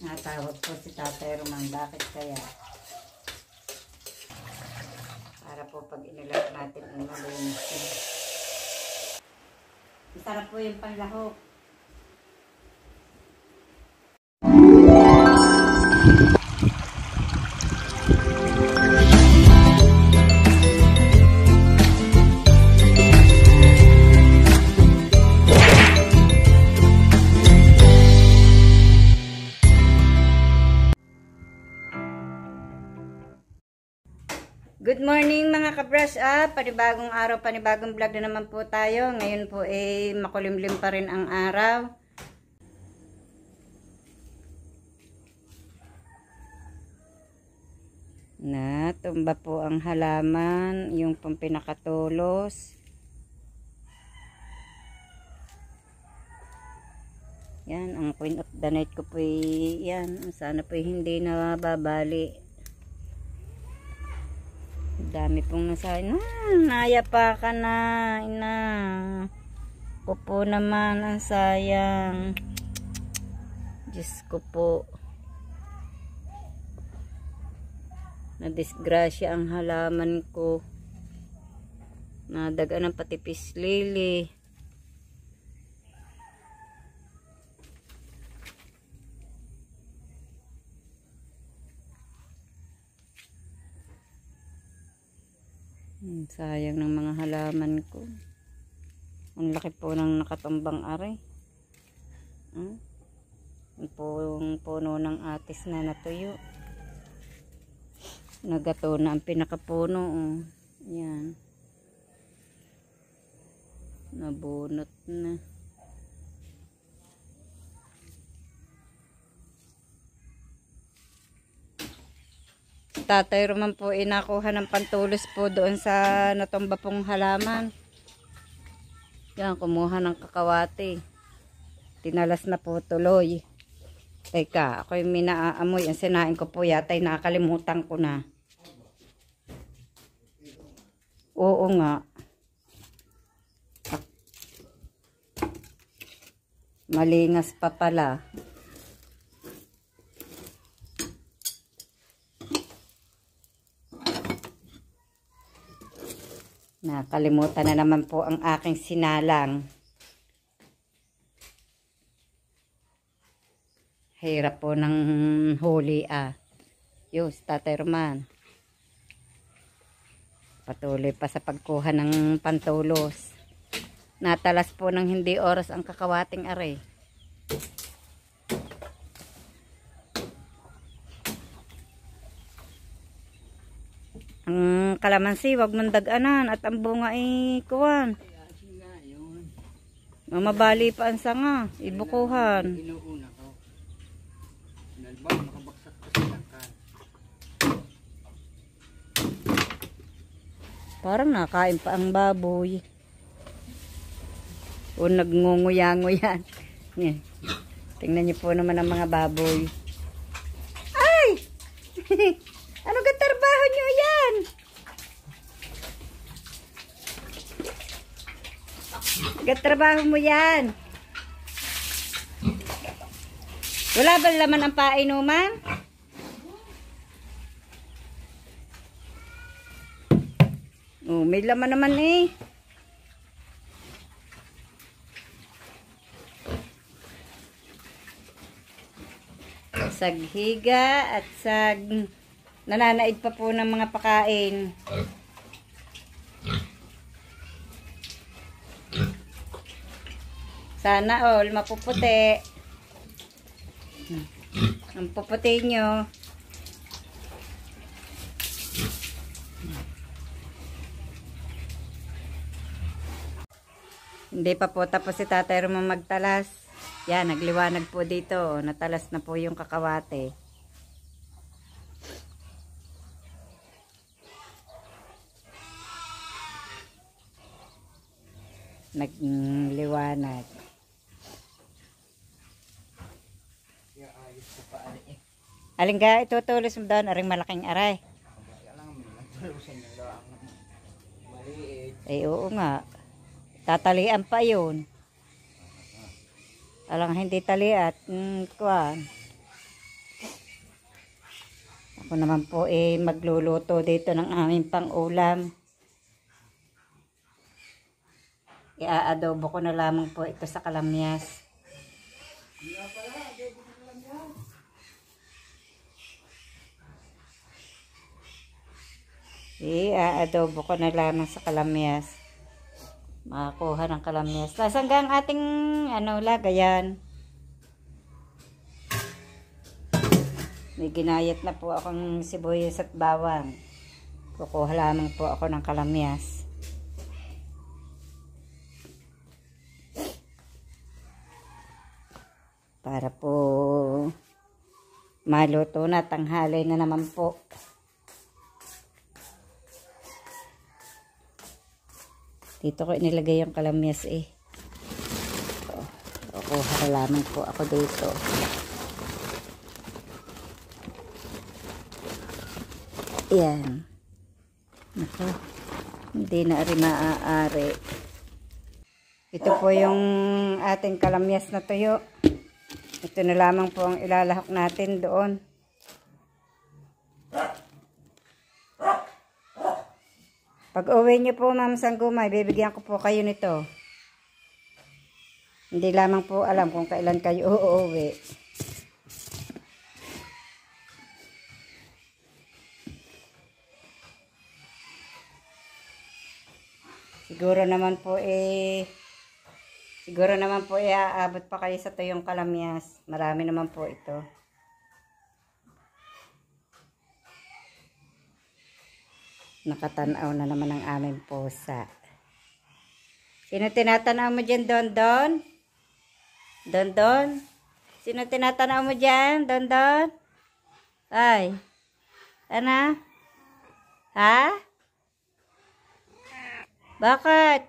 Natawag po si Tatay Roman. Bakit kaya? Para po pag inilag natin ay malinis na. Masarap po yung panlahok. Mga ka-brush up. Panibagong araw, panibagong vlog na naman po tayo. Ngayon po eh makulimlim pa rin ang araw. Na, tumba po ang halaman, yung pong pinakatulos. Yan, ang queen of the night ko po eh, yan. Sana po eh, hindi na babali. Dami pong nasa na, naya pa ka na, ina. Ko po naman ang sayang. Diyos ko po. Nadisgrasya ang halaman ko. Nadaga ng patipis lili. Sayang ng mga halaman ko. Ang laki po ng nakatumbang are. Hmm? Yung puno ng atis na natuyo. Nagato na ang pinakapuno. Oh. Yan. Nabunot na. Tatay Roman po inakuha ng pantulos po doon sa natumba pong halaman. Yan, kumuha ng kakawati. Tinalas na po tuloy. Teka, ako yung minaamoy. Ang sinain ko po yata ay nakakalimutan ko na. Oo nga. Malingas pa pala. Nakalimutan na naman po ang aking sinalang. Hirap po ng huli ah. Yus, Tatay Roman. Patuloy pa sa pagkuha ng pantulos. Natalas po ng hindi oras ang kakawating are. Ang kalamansi, wag mong daganan at ang bunga ay kuwan. Mamabali pa ang sanga, ibukuhan. Inuuna ko. Parang nakain pa ang baboy. O nagngunguya-nguyan. Yan. Tingnan niyo po naman ang mga baboy. Ay! ano ka trabaho niyo yan? Trabaho mo yan? Wala ba laman ang painuman? Oh, may laman naman eh. Saghiga at sag nananaid pa po ng mga pakain. Sana all mapuputi. Ang puputi nyo. Hindi pa po tapos si Tatay Roman magtalas. Yan, nagliwanag po dito. Natalas na po yung kakawate. Nagliwanag. Kaya ayos ko pa ari eh. Aling ga, itutulis mo doon, aring malaking aray. Maliit. Eh, oo nga. Tatalian pa yun. Alang hindi taliat. Mm, kuwan. Ako naman po eh magluluto dito ng aming pang-ulam. Ia-adobo ko na lamang po ito sa kalamyas. Ia-adobo ko na lamang sa kalamyas. Makakuha ng kalamyas. Tapos hanggang ating ano, lagayan. May ginayat na po akong sibuyas at bawang. Kukuha lamang po ako ng kalamyas. Para po maluto na, tanghali na naman po. Dito ko inilagay yung kalamyas eh. So, kukuha na lamang po ako dito. Yan. Nako. Hindi na rin maaari. Ito po yung ating kalamyas na tuyo. Ito na lamang po ang ilalahok natin doon. Pag uwi niyo po, Ma'am Sanggumay, bibigyan ko po kayo nito. Hindi lamang po alam kung kailan kayo uuwi. Siguro naman po eh siguro naman po eh aabot pa kayo sa tuyong kalamyas. Marami naman po ito. Nakatanaw na naman ang aming pusa. Sino tinatanaw mo dyan, Don Don? Don Don? Sino tinatanaw mo dyan, Don Don? Ay. Ano? Ha? Bakit?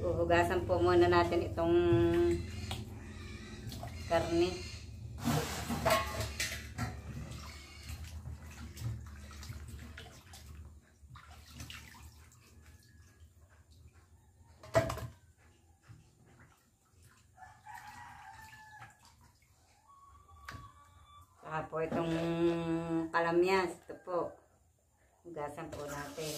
Uhugasan po muna natin itong karne. Saka po itong kalamyas. Ito po. Hugasan po natin.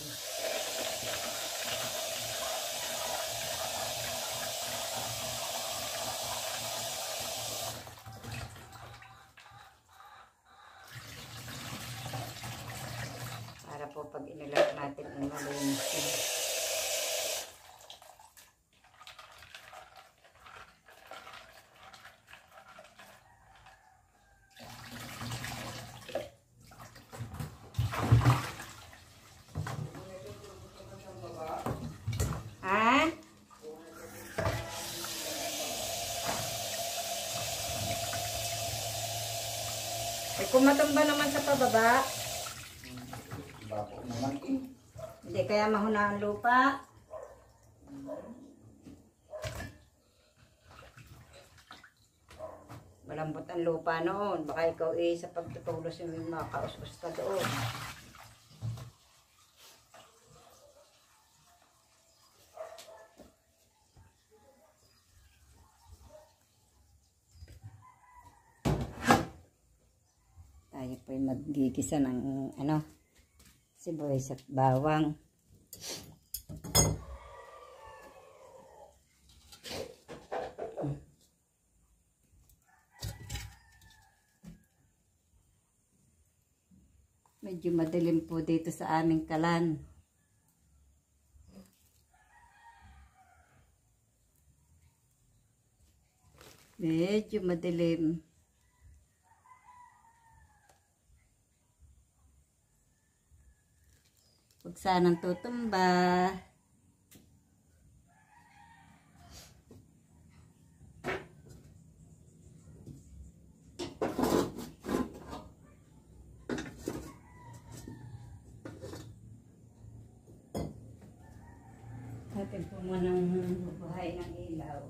Para po pag inilag natin ang malinis na. Ha? Kung matumba naman sa pababa, Bako naman eh. hindi kaya mahuna ang lupa. Malambot ang lupa noon. Baka ikaw eh sa pagtutulos yung makakausbos ka doon. Tayo po ay magigisa ng ano, sibuyas at bawang. Medyo madilim po dito sa aming kalan. Medyo madilim. Huwag sanang tutumba. Atin po munang bubuhay ng ilaw.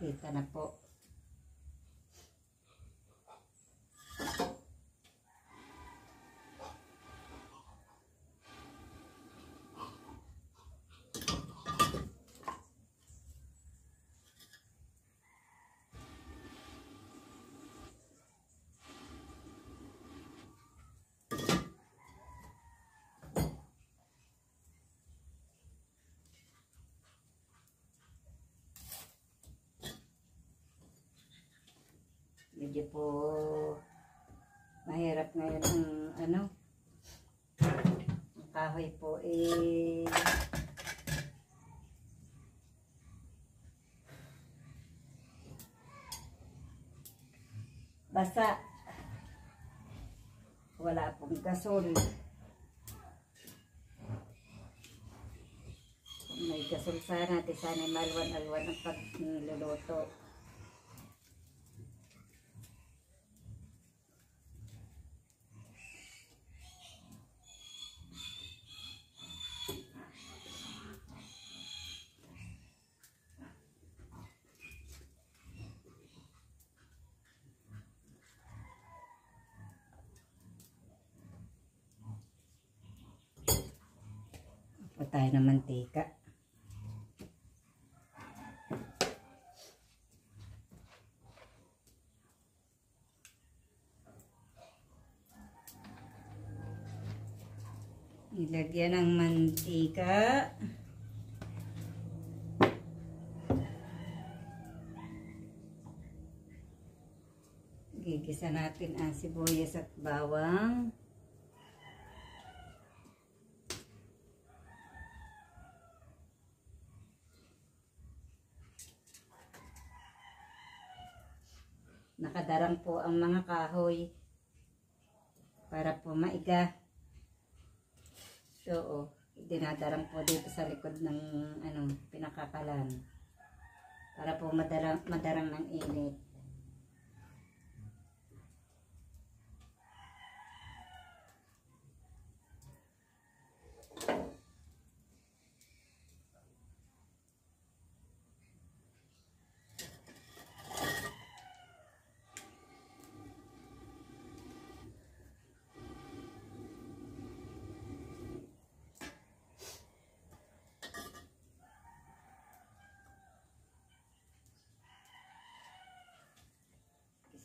Kita na po. Medyo po mahirap ngayon ang ano ang kahoy po eh basa. Wala pong gasol. May gasol sana at sana malwan-alwan ang pagluluto po tayo ng mantika. Ilagyan ng mantika. Gigisa natin ang sibuyas at bawang. Nakadarang po ang mga kahoy para po maiga. So, oh, dinadarang po dito sa likod ng ano, pinakakalan. Para po madarang, madarang ng init.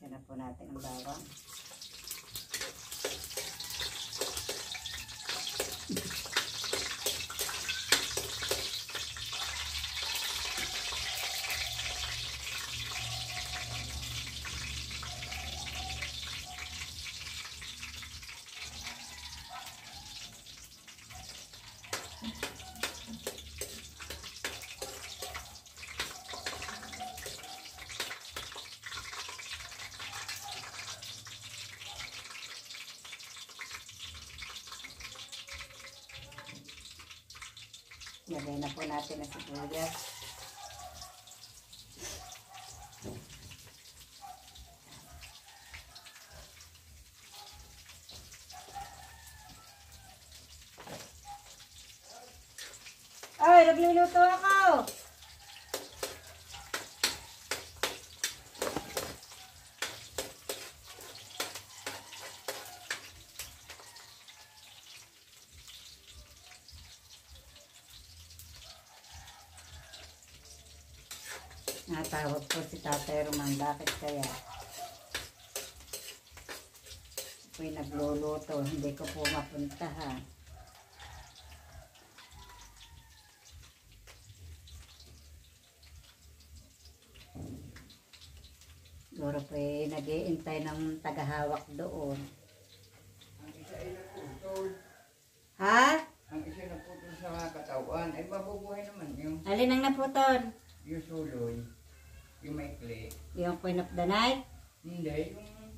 Na po natin ang bawang. Lagay na po natin ang sibuyas. Ay, nagluluto ako! Natawag po si Tatay Roman. Bakit kaya? Ako'y nagluluto. Hindi ko po mapunta ha. Siguro po eh, nag-iintay ng tagahawak doon. Ang isa ay naputol. Ha? Ang isa naputol sa mga katawan. Ay mabubuhay naman yung, Alin ang naputon? yung suloy. Yung maikli. Yung Queen of the Night? Hindi, yung...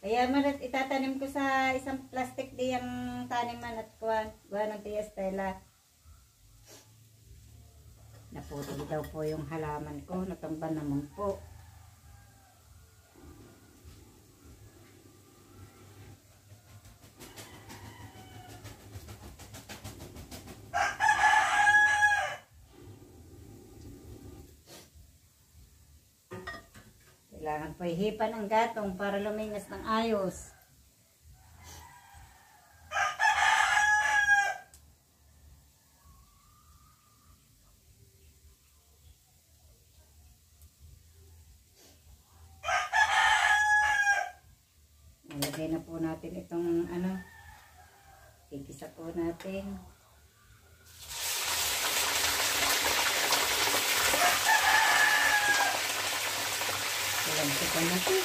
Kaya man itatanim ko sa isang plastic di ang taniman at kuwan. Kuwan ng Tia Stella. Naputol daw po yung halaman ko. Natumba naman po. Apoy hipan ang gatong para lumingas ng ayos. Nalagay na po natin itong ano, igisa po natin. Alam ko pa na siya.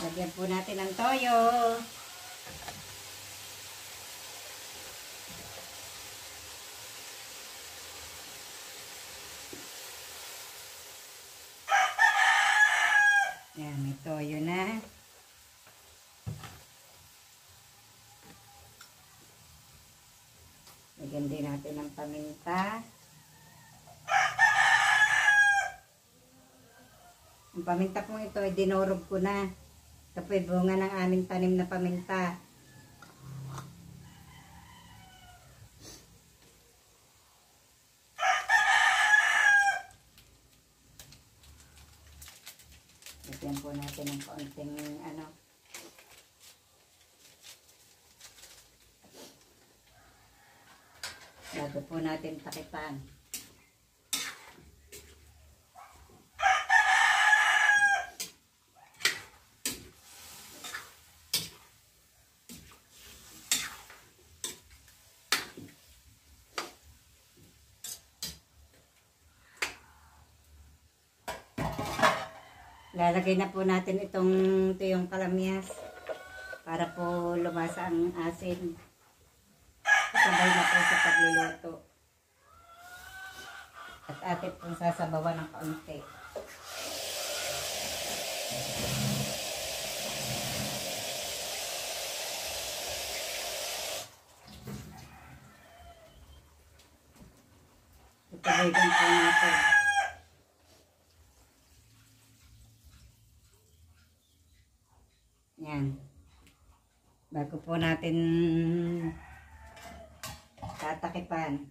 Lagyan po natin ng toyo. Yan, may toyo na. Lagyan din natin ng paminta. Ang paminta pong ito ay dinurog ko na. Ito bunga ng aming tanim na paminta. Lagyan po natin ng kaunting ano. Bago po takipan. Lalagay na po natin itong tuyong kalamyas para po lumasa ang asin. Sabay na po sa pagluluto. At atin pong sasabawan ng kaunti. Ituloy po natin. Yan. Bago po natin tatakipan.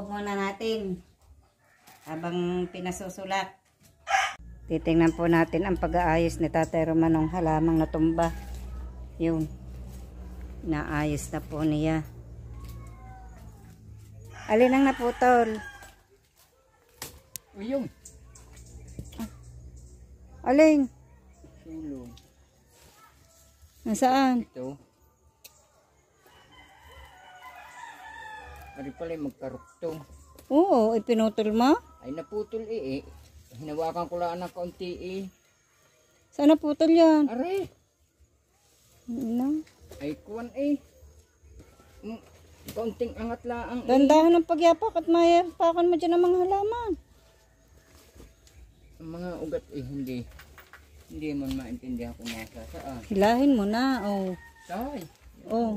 Po muna natin habang pinasusulak. Titingnan po natin ang pag-aayos ni Tatay Romanong halamang natumba. Yun. Naayos na po niya. Alin ang naputol? Uyong. Alin? Sulong. Nasaan? Ito. Ari pala yung magkaruktong. Oo, ipinutol mo? Ay naputol eh eh. Hinawakan ko lang ng kaunti eh. Saan naputol yan? Are. Ano? Ay kuwan eh. Mm, Kaunting angat lang eh. Dandahan ng pagyapak at mayapakan mo dyan ang mga halaman. Ang mga ugat eh hindi. Hindi man maintindihan kung nasa saan. Hilahin mo na, oh. Tay. Oh.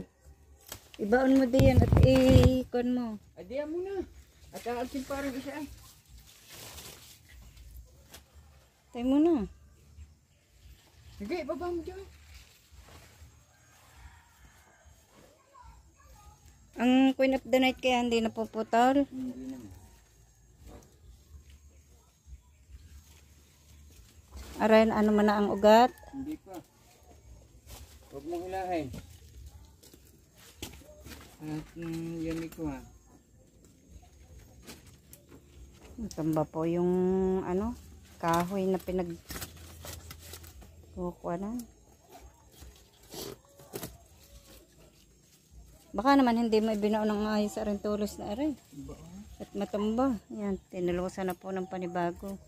Ibaon mo diyan at ikon mo. Adiyan mo na. At aalsin parang isa ay. Tay mo na. Sige, baba mo dyan. Ang Queen of the Night kaya hindi napuputol. Hindi naman. Aray, ano man na ang ugat. Hindi pa. Huwag mong hilahin. At mm, yan ko ha. Tamba po yung ano, kahoy na pinag kukuanan. Baka naman hindi mo ibinao ng ayos sa tulos na aray. At matumba. Yan, tinulusan na po ng panibago.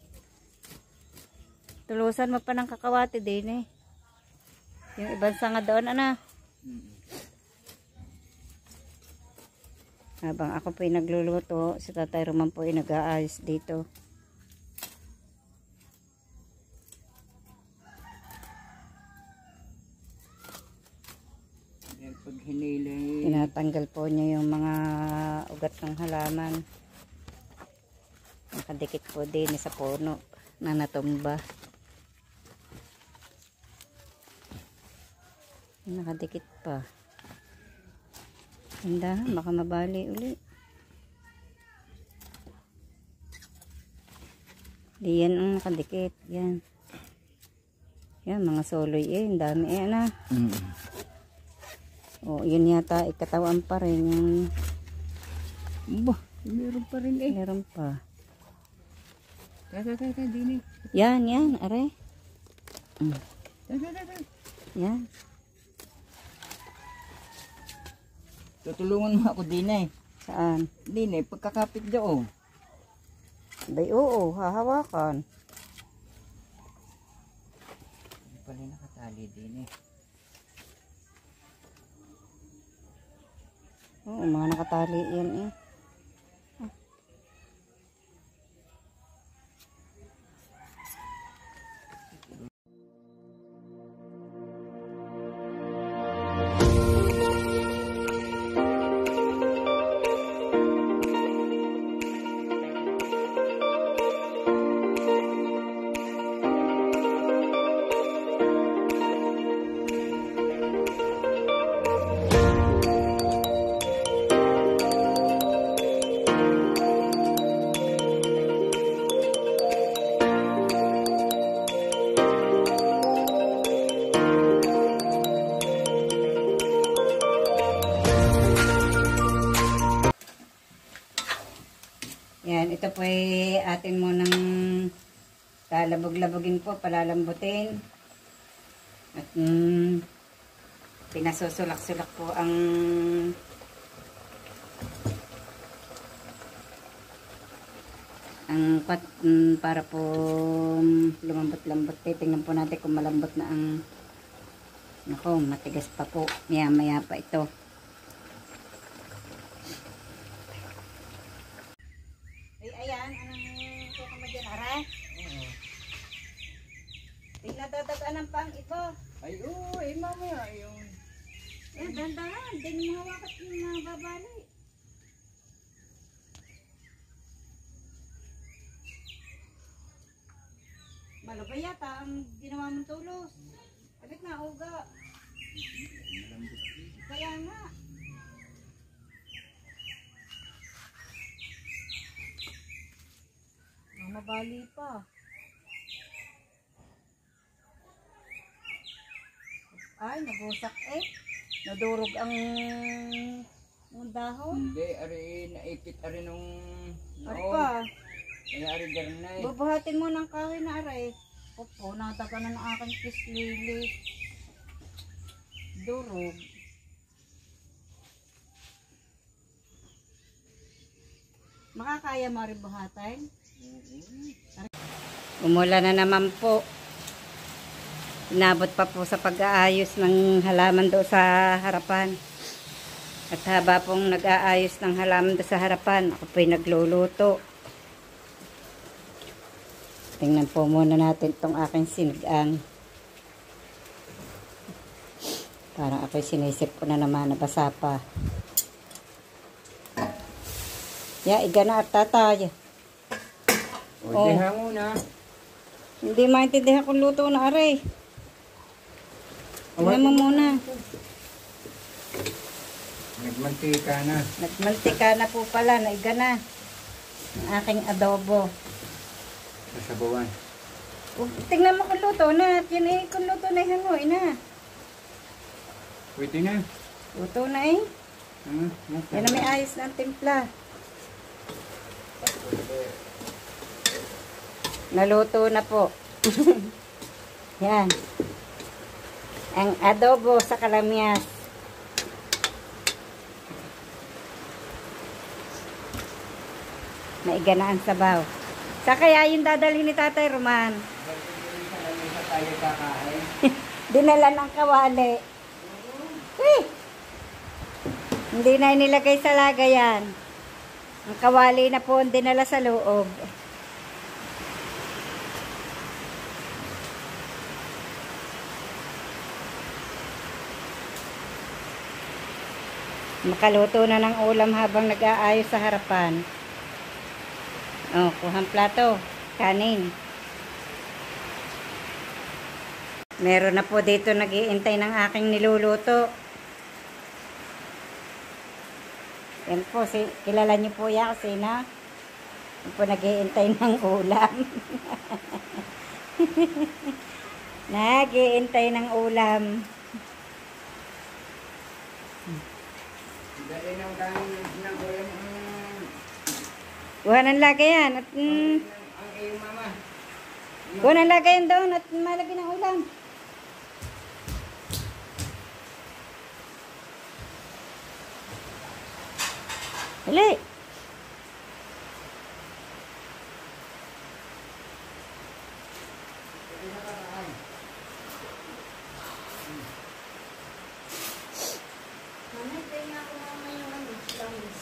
Tulusan mo pa ng kakawati din eh. Yung ibang sanga doon, ana. Mm. Habang ako po ay nagluluto, si Tatay Roman po ay nag-aayos dito. Pag hinili. Tinatanggal po niya yung mga ugat ng halaman. Nakadikit po din sa puno na natumba. Nakadikit pa. Handa, baka mabali uli. Di yan ang nakadikit. Yan. Yan, mga soloy eh. Ang dami eh na. Mm. O, yun yata, ikatawan pa rin yung Bah, meron pa rin eh. meron pa. Tata, tata, dini. Yan, yan, are. Tata, tata. Yan. Tutulungan mo ako din eh. Saan? Din eh, pagkakapit doon. Bay, oo, hahawakan. Hindi pala nakatali din eh. Oo, mga nakatali yan eh. Po ay atin mo ng lalabog-labogin po, palalambutin. At mm, pinasusulak-sulak po ang ang pat, mm, para po mm, lumambot-lambot. Titingnan po natin kung malambot na ang nako, matigas pa po. Maya-maya pa ito. Ay, ayan, anong kuka mo dyan, ara? Tingnan dadagaan ng pang ito. Ay, oo, eh, mamaya yung... Eh, dandahan. Hindi mo hawakat yung mga babali. Malo ba yata ang ginawa mong tulos? Abit na, uga. Kaya nga. Mamabali pa. Ay, nagusak eh. Nadurog ang, ang dahon. Hindi, ari, naipit ari nung... Noon. pa? Kaya ari garnay. Bubuhatin mo ng kahoy na aray. Opo, nataga na ng aking kislili. Durog. Makakaya mo rin buhatan? Umula na naman po. Inabot pa po sa pag-aayos ng halaman do sa harapan. At haba pong nag-aayos ng halaman do sa harapan, ako po'y nagluluto. Tingnan po muna natin itong aking sinigang. Parang ako'y sinisip ko na naman, nabasa pa. Ya, iga na at tatay. O, Oh. diha muna. Hindi maintindihan kung luto na aray. Tingnan mo muna. Nagmantika na. Nagmantika na po pala, naiga na. Ang aking adobo. Kasabawan. Huwag- Tingnan mo kung luto na. At eh, kung luto na hangoy na. Pwede na. Luto na eh. Hmm? Yan na may ayos na ang timpla. Naluto na po. Yan. Ang adobo sa kalamyas. Maiga na ang sabaw. Sa kaya yung dadalhin ni Tatay Roman. Dinala ng kawali. Eh! Hindi na inilagay sa lagayan. Ang kawali na po ang dinala sa loob. Makaluto na ng ulam habang nag-aayos sa harapan. Oh, kuhang plato. Kanin. Meron na po dito nag-iintay ng aking niluluto. Yan po, si, kilala niyo po yan kasi na yan po nag-iintay ng ulam. nag-iintay ng ulam. Ang... Kuha ng lagayan at mm, kuha ng lagayan doon at malagay ng ulam. Hali. Mama, tayo nga ako mama yung ano, langis.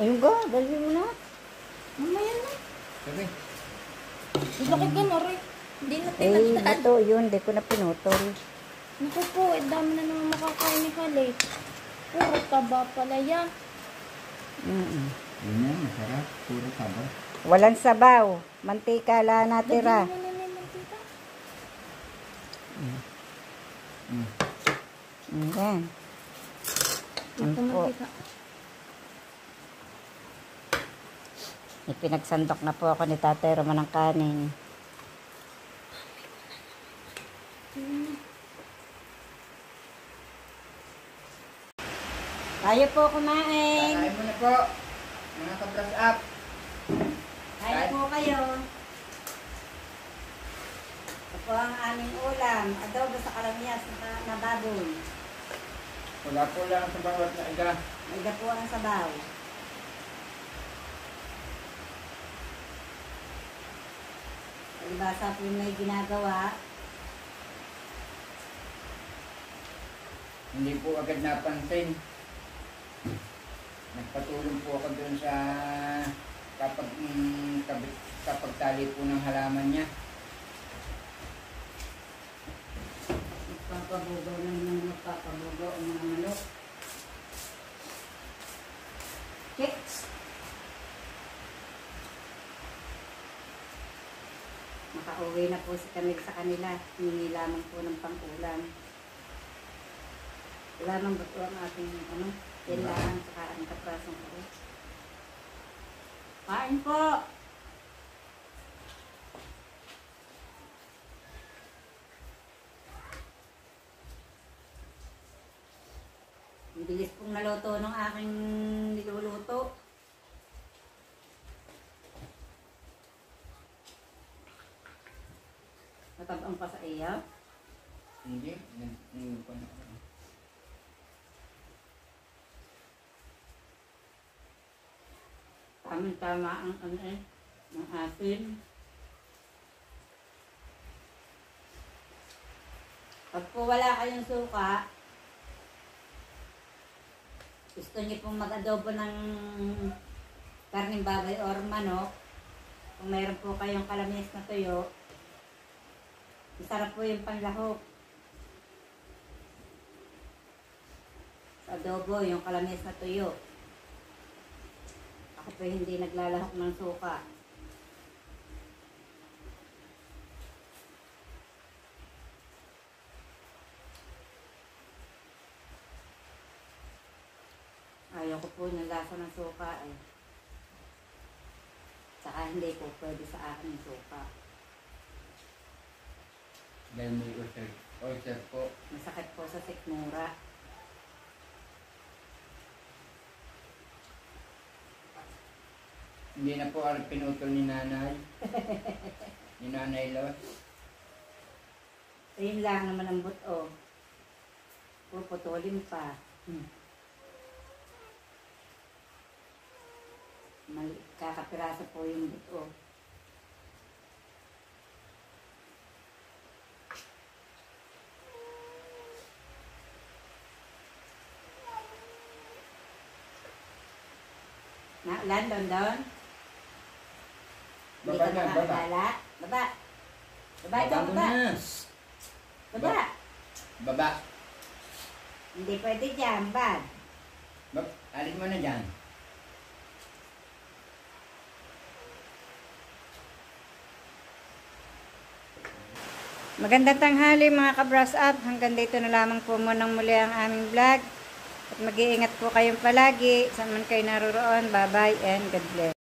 Ayun ka, dalhin mo na. Mamaya na. Sabi. Bakit ka na rin? Hindi na Eh, tinagdaan. ito yun, di ko na pinutol. Naku po, eh, dami na naman makakain ni Hale. Puro taba pala yan. Mm Yun yan, masarap. Puro taba. Walang sabaw. Mantika la natira. Lagyan mo na ng mantika. Mm. Ayan. Yan Ito mantika. Ipinagsandok na po ako ni Tatay Roman ng kanin. Tayo po kumain. Kain mo na po. Mga ka-brush up. Tayo po kayo. Ito po ang aming ulam. Adobo sa kalamyas na, na baboy. Wala po lang sa bawat na iga. May po ang sabaw. Palibasa po yung may ginagawa. Hindi po agad napansin. Nagpatulong po ako dun sa kapag, mm, kapag, kapag tali po ng halaman niya. Nagpapabugaw ng mga nagpapabugaw ang mga manok. Kicks. Makauwi na po si Camille sa kanila. Hingi lamang po ng pang-ulam. Lamang ba po ang ating ano, kailangan sa ang kaprasong ko. Kain po! Ang pong naluto ng aking niluluto. Matabang pa sa iya. Hindi. Nag- nag- ko na ako. Tamang-tama ang ano eh, ng asin. Pag po wala kayong suka, gusto niyo pong mag-adobo ng karning baboy or manok, kung mayroon po kayong kalamis na tuyo, masarap po yung panlahok. Sa adobo, yung kalamis na tuyo. Ako po hindi naglalahok ng suka. Ayaw ko po ng lasa ng suka eh. Saka hindi po pwede sa akin yung suka. Dahil may oyster, oyster po. Masakit po sa sikmura. Hindi na po ang pinutol ni nanay. ni nanay Los. Ayun lang naman ang buto. Puputulin pa. Hmm. Mal kakapiraso po yung buto. Ha? Ulan, doon, doon? Hindi ka na, baba. makakala? Baba. Baba ito, Baba baba. Baba. Baba. Hindi pwede dyan, bad. Bab, alis mo na dyan. Magandang tanghali mga ka-brush up. Hanggang dito na lamang po munang muli ang aming vlog. At mag-iingat po kayong palagi. Saan man kayo naroroon. Bye-bye and God bless.